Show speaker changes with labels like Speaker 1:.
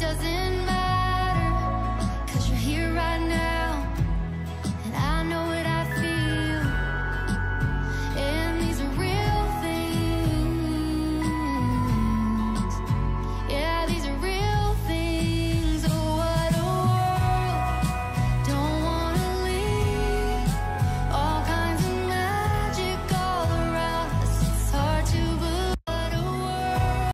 Speaker 1: doesn't